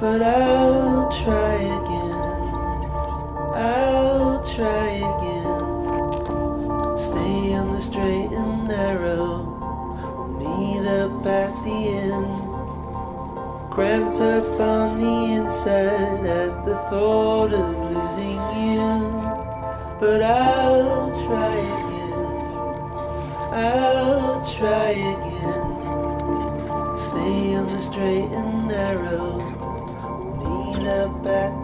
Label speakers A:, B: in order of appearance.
A: But I'll try again. I'll try again. Stay on the straight and narrow. We'll meet up at the end. Cramped up on the inside at the thought of losing you, but I'll try again. I'll try again. Stay on the straight and narrow. The end.